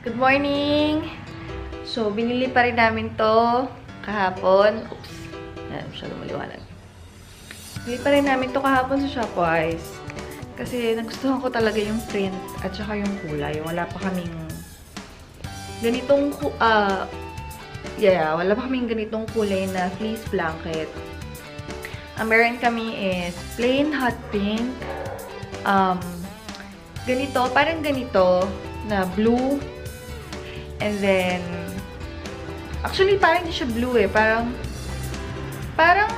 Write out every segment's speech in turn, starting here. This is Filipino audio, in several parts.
Good morning! So, binili pa rin namin to kahapon. Oops. Yan, masyado maliwanag. Binili pa rin namin to kahapon sa Shopwise. Kasi nagustuhan ko talaga yung print at saka yung kulay. Wala pa kaming ganitong, ah, uh, yeah, wala pa kaming ganitong kulay na fleece blanket. Ang meron kami is plain hot pink. Um, ganito, parang ganito na blue And then, actually, parang hindi siya blue eh. Parang, parang,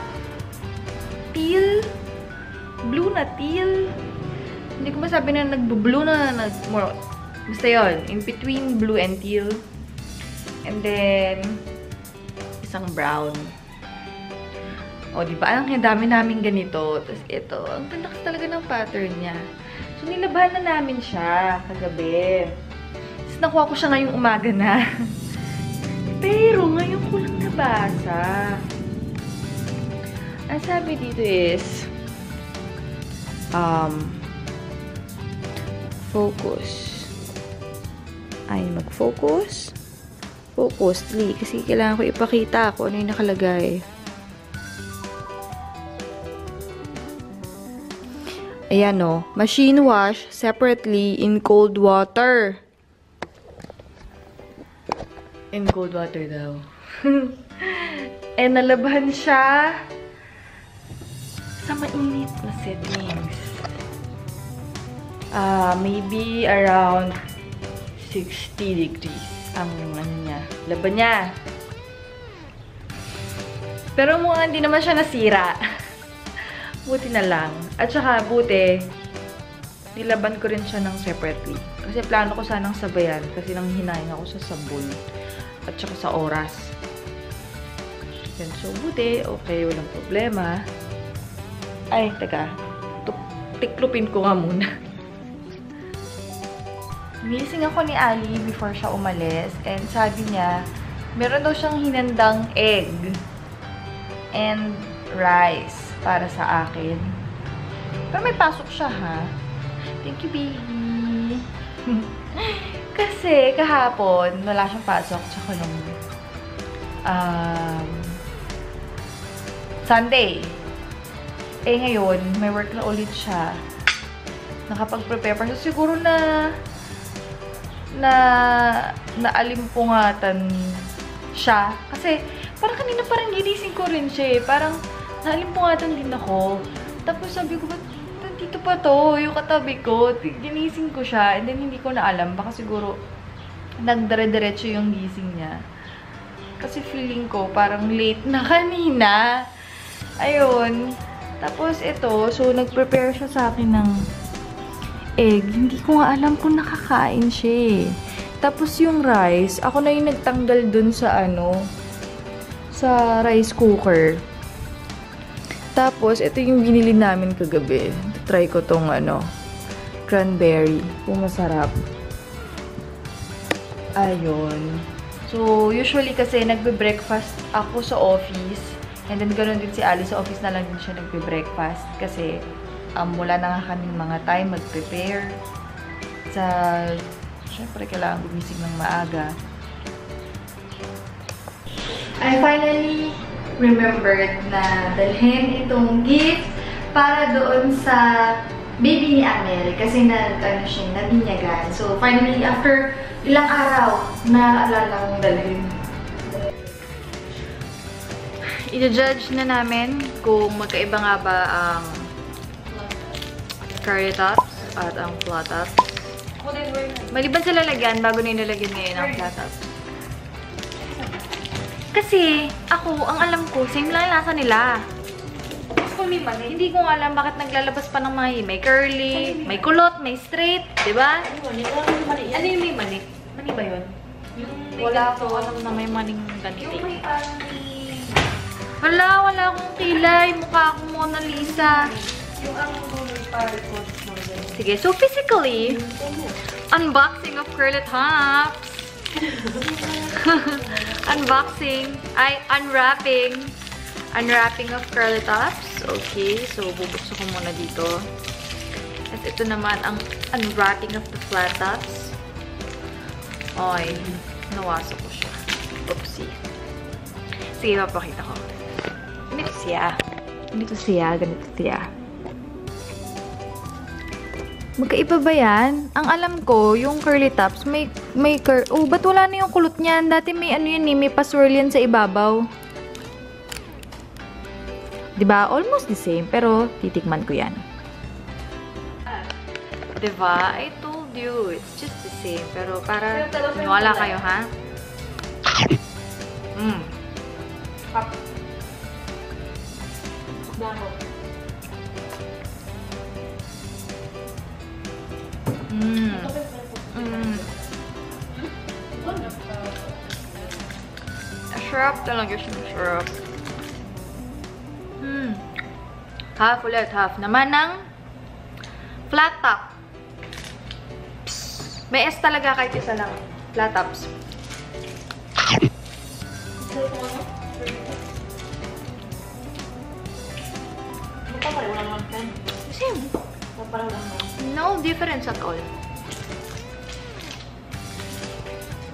teal. Blue na teal. Hindi ko masabi na nagbo-blue na, nag, more, basta yun. In between blue and teal. And then, isang brown. O, di ba? Ang dami namin ganito. Tapos, ito. Ang ganda talaga ng pattern niya. So, nilabahan na namin siya kagabi nakuha ko siya ngayong umaga na. Pero, ngayon ko lang nabasa. Ang sabi dito is, um, focus. Ay, mag-focus. Focus, dali. Kasi kailangan ko ipakita kung ano yung nakalagay. Ayan o. Machine wash separately in cold water. In cold water daw. And nalabahan siya sa mainit na settings. Uh, maybe around 60 degrees ang ano niya, laban niya. Pero mukhang hindi naman siya nasira. buti na lang. At saka buti, nilaban ko rin siya ng separately. Kasi plano ko sanang sabayan kasi nang hinahin ako sa sabon at saka sa oras. Yan. So, buti. Okay, walang problema. Ay, teka. Tiklupin ko nga muna. Nising ako ni Ali before siya umalis. And sabi niya, meron daw siyang hinandang egg and rice para sa akin. Pero may pasok siya, ha? Thank you, baby. Kasi, kahapon, wala siyang pasok. Tsaka nung um, Sunday. Eh, ngayon, may work na ulit siya. Nakapag-prepare pa siya. Siguro na na naalimpungatan siya. Kasi, parang kanina parang ginising ko rin siya eh. Parang naalimpungatan din ako. Tapos sabi ko, ba't dito pa to, yung katabi ko. Ginising ko siya, and then hindi ko na alam. Baka siguro, nagdire-diretso yung gising niya. Kasi feeling ko, parang late na kanina. Ayun. Tapos ito, so nag-prepare siya sa akin ng egg. Hindi ko nga alam kung nakakain siya eh. Tapos yung rice, ako na yung nagtanggal dun sa ano, sa rice cooker. Tapos, ito yung binili namin kagabi. Try ko tong ano, cranberry. Kung masarap. Ayun. So, usually kasi nagbe-breakfast ako sa office. And then, ganoon din si Ali. Sa office na lang din siya nagbe-breakfast. Kasi, um, mula na nga kaming mga time mag-prepare. Sa, syempre, kailangan gumising ng maaga. I finally remembered na dalhin itong gift para doon sa baby ni Amel kasi na, ano siya, nabinyagan. So, finally, after ilang araw, naalala kong dalhin. I-judge na namin kung magkaiba nga ba ang curry tops at ang flat tops. Maliban sa lalagyan, bago na inalagyan ngayon ang flat tops. Kasi, ako, ang alam ko, same lang lasa nila. May mani, hindi ko alam bakit naglalabas pa ng mga may curly, may kulot, may straight, di ba? Ano yung may mani? Mani ba yun? Wala ko alam na may maning ganito. Yung may Wala, wala akong kilay. Mukha akong Mona Lisa. Yung ang Sige, so physically, unboxing of Curly Tops. Unboxing. Ay, unwrapping. Unwrapping of curly tops. Okay, so bubuksan ko muna dito. At ito naman ang unwrapping of the flat tops. Ay, nawasa ko siya. Oopsie. Sige, papakita ko. Ganito siya. Ganito siya, ganito siya. Magkaiba ba yan? Ang alam ko, yung curly tops, may, may cur... Oh, ba't wala na yung kulot niyan? Dati may ano yan eh, may paswirl yan sa ibabaw. 'Di ba? Almost the same, pero titikman ko yan. 'Di ba? I told you, it's just the same. Pero para niwala kayo, ha? Mm. Dako. Mm. Mm. Sarap talaga siya. Sarap. Hmm. Half ulit. Half naman ng flat top. Psst. May S talaga kahit isa lang. Flat tops. Lang. Same. Lang. No difference at all.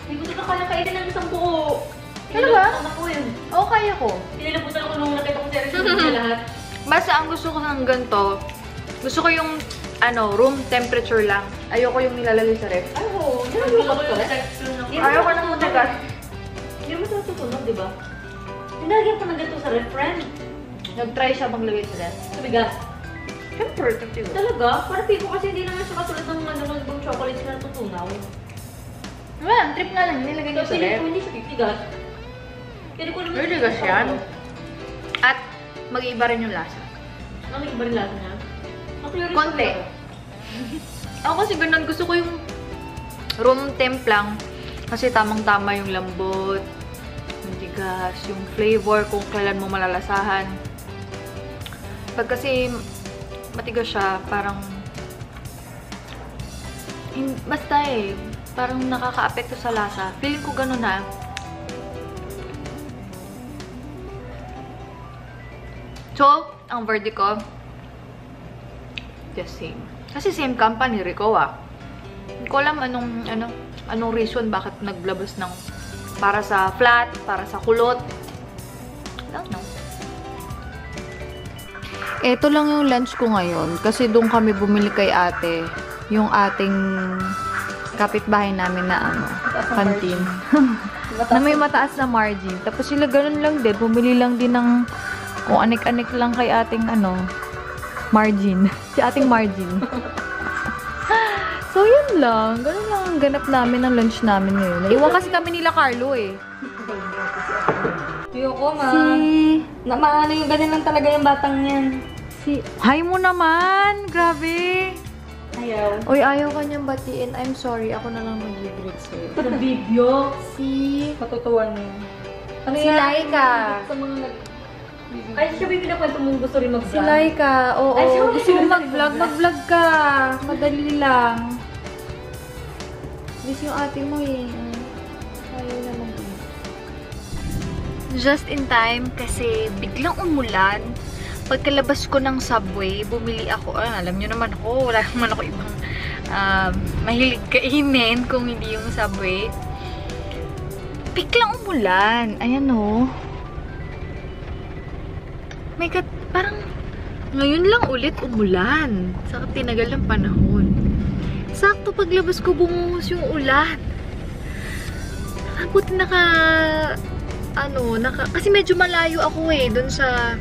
Hindi ko na kaya kainin ng isang buo. Talaga? Anak ko yun. Oo, kaya ko. Pinilabutan ako nung nakita ko sa Basta ang gusto ko ng ganito, gusto ko yung ano, room temperature lang. Ayoko yung nilalagay sa ref. Ay, oo. Ang lumat ko. Ayoko ng matagas. Hindi mo ito tutunog, di ba? Nilagyan ko ng ganito sa ref, friend. Nag-try siya maglagay sa ref. Sa bigas. Siyempre, tatigo. Talaga? Para pico kasi hindi naman siya katulad ng ano ng chocolates na natutunaw. Wala, trip nga lang, nilagay niyo sa ref. ko hindi siya pipigas. Pero ko naman... Really gas yan? At mag-iiba rin yung lasa. Ano yung iba rin lasa niya? Konti. Ako kasi ganun, gusto ko yung room temp lang. Kasi tamang-tama yung lambot, yung tigas, yung flavor, kung kailan mo malalasahan. Pag kasi matigas siya, parang basta eh, parang nakaka-apekto sa lasa. Feeling ko ganun ha. So, ang verdict ko, just same. Kasi same company, Ricoa. Hindi ko alam anong, ano, anong reason bakit naglabas ng para sa flat, para sa kulot. I don't know. Ito lang yung lunch ko ngayon kasi doon kami bumili kay ate yung ating kapitbahay namin na ano, canteen. na may mataas na margin. Tapos sila ganun lang din, bumili lang din ng kung anik-anik lang kay ating ano, margin. si ating margin. so, yun lang. Ganun lang ang ganap namin ng lunch namin ngayon. Naiwan kasi kami nila Carlo eh. Ayoko, ma. Si... Na, maano yung ganyan lang talaga yung batang yan. Si... Hi mo naman! Grabe! Ayaw. Uy, ayaw ka niyang batiin. I'm sorry. Ako na lang mag-greet sa'yo. Sa video. Si... Matutuwa na yun. Ano Si Laika. Sa mga nag... Ay, siya ba yung pinakwento mong gusto rin mag-vlog? Si Laika. Oo. Ay, siya ba Gusto mo yung mag-vlog? mag-vlog? Ka. Madali lang. Miss yung ate mo eh. Ayaw na mag Just in time kasi biglang umulan. Pagkalabas ko ng subway, bumili ako. Ah, alam nyo naman ako, wala naman ako ibang um, mahilig kainin kung hindi yung subway. Biglang umulan. Ayan o. My God, parang ngayon lang ulit umulan. Saka tinagal ng panahon. Sakto paglabas ko bumuhos yung ulan. Buti naka ano, naka, kasi medyo malayo ako eh, dun sa,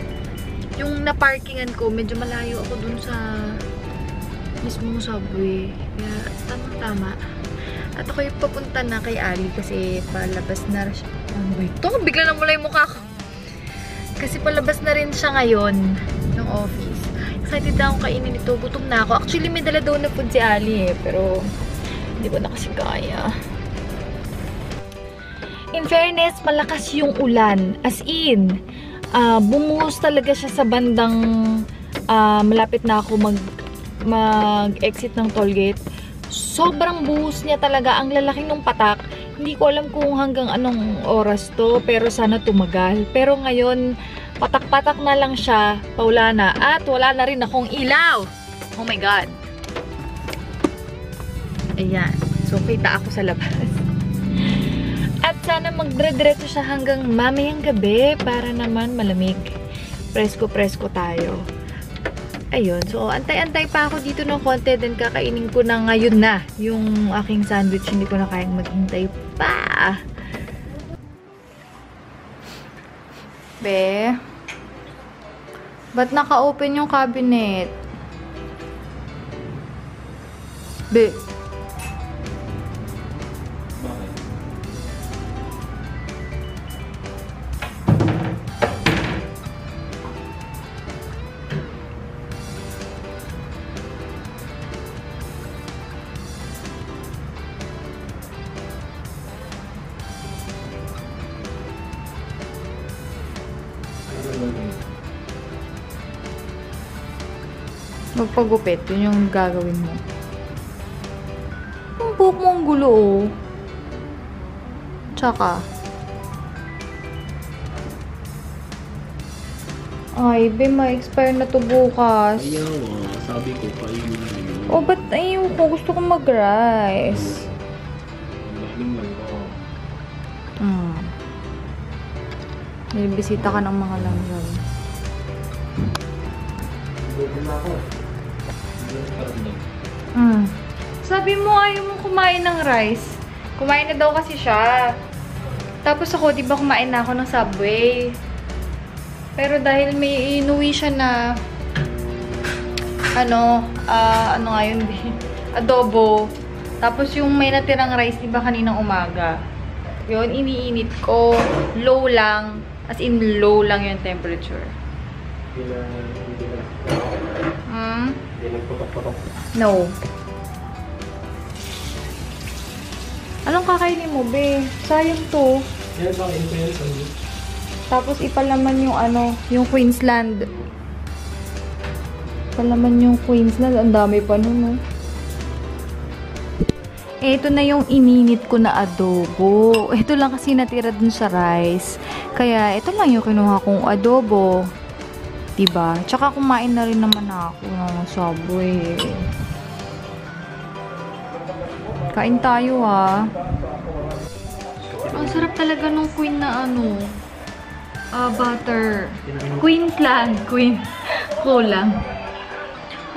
yung na-parkingan ko, medyo malayo ako dun sa mismong subway. Kaya, tamang-tama. At ako yung papunta na kay Ali kasi palabas na siya. Ano ba ito? Bigla na mula yung mukha ko. Kasi palabas na rin siya ngayon ng office. Excited na akong kainin ito. Gutom na ako. Actually, may dala daw na food si Ali eh. Pero, hindi ko na kasi kaya. In fairness, malakas yung ulan. As in, ah bumuhos talaga siya sa bandang ah, malapit na ako mag mag-exit ng tollgate. Sobrang buhos niya talaga. Ang lalaki ng patak. Hindi ko alam kung hanggang anong oras to, pero sana tumagal. Pero ngayon, patak-patak na lang siya, paula na. At wala na rin akong ilaw. Oh my God. Ayan. So, kita ako sa labas. At sana magdre-diretso siya hanggang mamayang gabi para naman malamig. Presko-presko tayo. Ayun, so antay-antay pa ako dito ng konti then kakainin ko na ngayon na yung aking sandwich. Hindi ko na kayang maghintay pa. Be, ba't naka-open yung cabinet? Be, magpagupit. Yun yung gagawin mo. Yung buhok mo ang gulo, oh. Tsaka. Ay, be, ma-expire na to bukas. Ayaw ah, sabi ko na yun. Oh, ba't ayun ko? Gusto ko mag-rice. Galing lang ako. Hmm. Nilibisita ka ng mga langgam. Hmm. Sabi mo, ayaw mo kumain ng rice. Kumain na daw kasi siya. Tapos ako, di ba kumain na ako ng Subway. Pero dahil may inuwi siya na ano, ah, ano nga yun, adobo. Tapos yung may natirang rice, di ba kaninang umaga. Yun, iniinit ko. Low lang. As in, low lang yung temperature. Hmm? Hindi nagputok-putok. No. Anong kakainin mo, be? Sayang to. Yan bang influence on you? Tapos ipalaman yung ano, yung Queensland. Ipalaman yung Queensland. Ang dami pa nun, no? Ito na yung ininit ko na adobo. Ito lang kasi natira dun sa rice. Kaya, ito lang yung kinuha kong adobo. Diba? Tsaka kumain na rin naman ako ng Subway. Kain tayo, ha. Ang sarap talaga nung queen na ano. Ah, butter. Queensland. Queen. Kulang.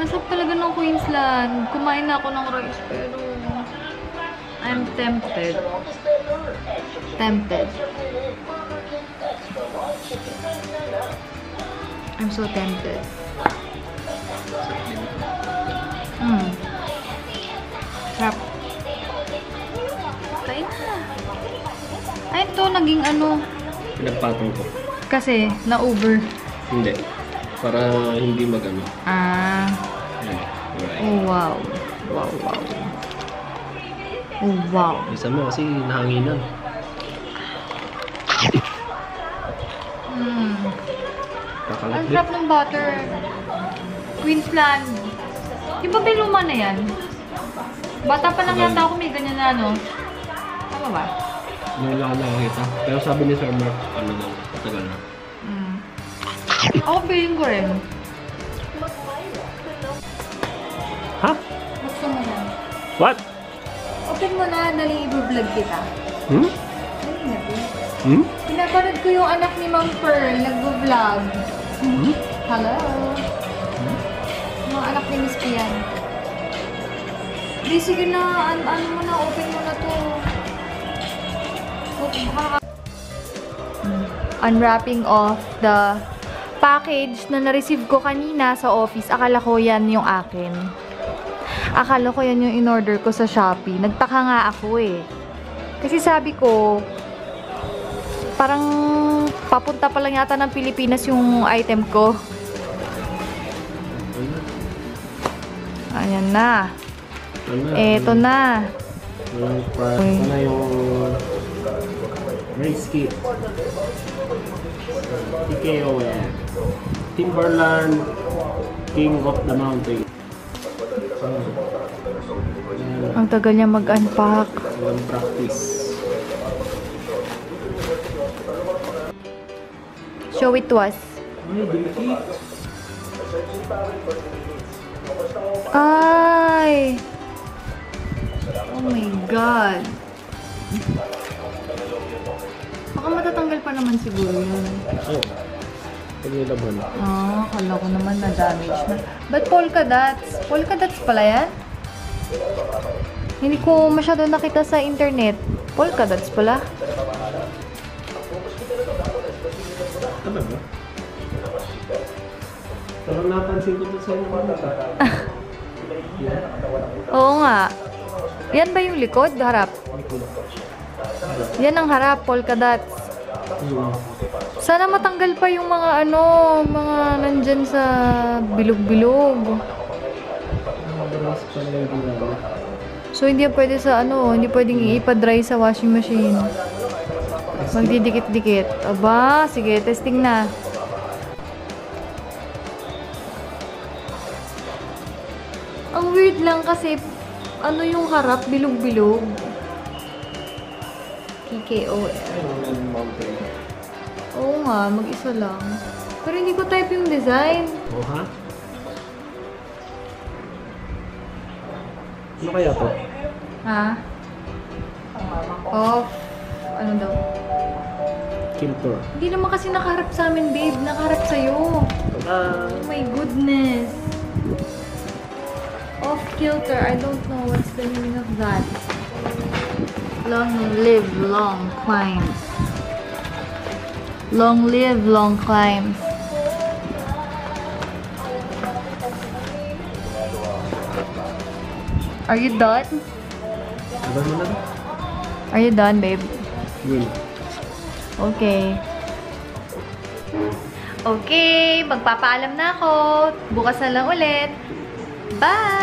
Ang sarap talaga ng Queensland. Kumain na ako ng rice, pero... I'm tempted. Tempted. I'm so tempted. Mm. Sarap. Kain na. Ay, ito, naging ano, Pinagpatong ko. kasi, na-over. Hindi. Para hindi magano. Ah. Alright. oh wow. Wow, wow. Oh, wow. Isa mo kasi nahanginan. Mm. Ang sarap ng butter. Queensland. Di ba luma na yan? Bata pa lang yata ako may ganyan na ano. Tama ba? Ngayon lang ako nakakita. Pero sabi ni Sir Mark, ano daw, matagal na. Mm. Ako feeling ko rin. Ha? Gusto mo na. What? Open mo na, dali i-vlog kita. Hmm? Dali na, babe. Hmm? Pinapanood ko yung anak ni Ma'am Pearl, nag-vlog. Hmm? Hello? Mga anak ni Miss Pian. Di, sige na. An ano mo na, open mo na to. Open baka Unwrapping of the package na na-receive ko kanina sa office. Akala ko yan yung akin. Akala ko yan yung in-order ko sa Shopee. Nagtaka nga ako eh. Kasi sabi ko, parang papunta pa lang yata ng Pilipinas yung item ko. Ayan na. Ano? Eto na. Ito na yung race kit. TKO yan. Timberland King of the Mountain. Ang tagal niya mag-unpack. Walang practice. Show it us. Ay! Oh my God. naman siguro yun. Oo. Pag nilaban. Ah, kala ko naman na-damage na. Ba't polka dots? Polka dots pala yan? Hindi ko masyado nakita sa internet. Polka dots pala. Parang napansin ko sa inyo. Oo nga. Yan ba yung likod? Harap? Yan ang harap, polka dots. Sana matanggal pa yung mga ano, mga nandyan sa bilog-bilog. So, hindi pwede sa ano, hindi pwedeng ipa-dry sa washing machine. Magdidikit-dikit. Aba, sige, testing na. Lang kasi, ano yung harap, bilog-bilog. KKOL. mountain. Oo nga, mag-isa lang. Pero hindi ko type yung design. Oh, ha? Ano kaya to? Ha? Off. Ano daw? Kiltor. Hindi naman kasi nakaharap sa amin, babe. Nakaharap sa'yo. Ah, Oh my goodness. Kilter. I don't know what's the meaning of that. Long live long climbs. Long live long climbs. Are you done? Are you done, babe? Okay. Okay, magpapaalam na ako. Bukas na lang ulit. Bye!